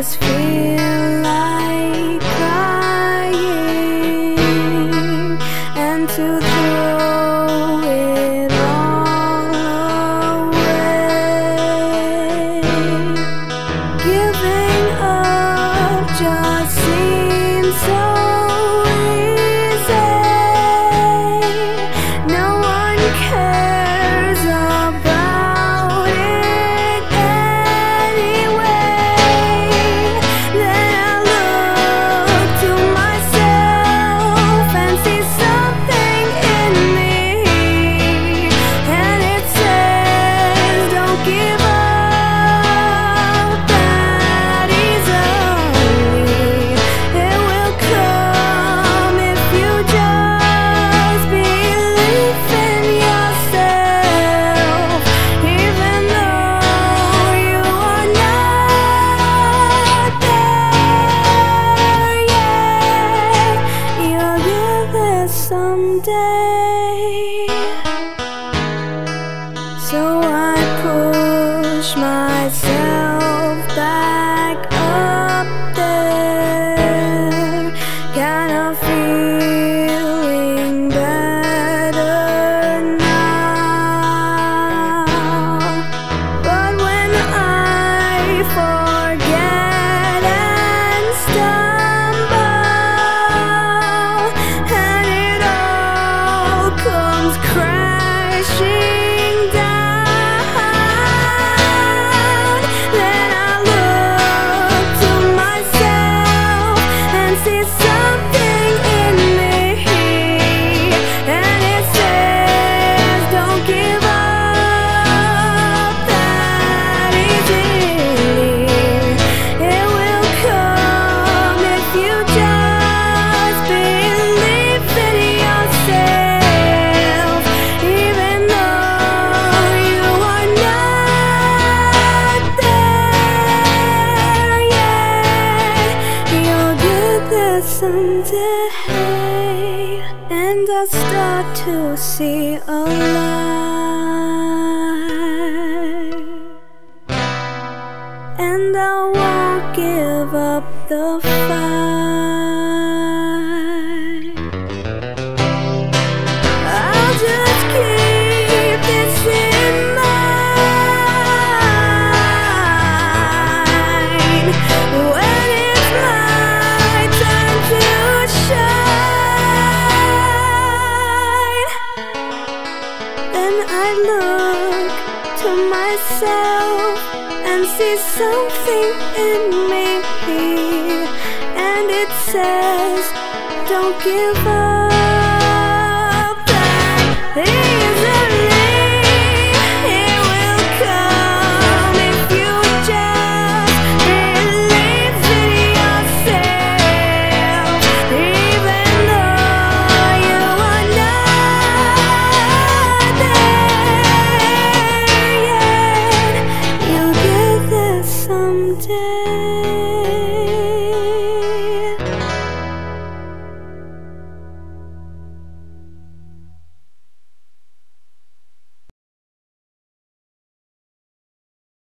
us feel So I push myself back something Sunday and I start to see a light. And I won't give up the fight. myself and see something in me. And it says, Don't give up.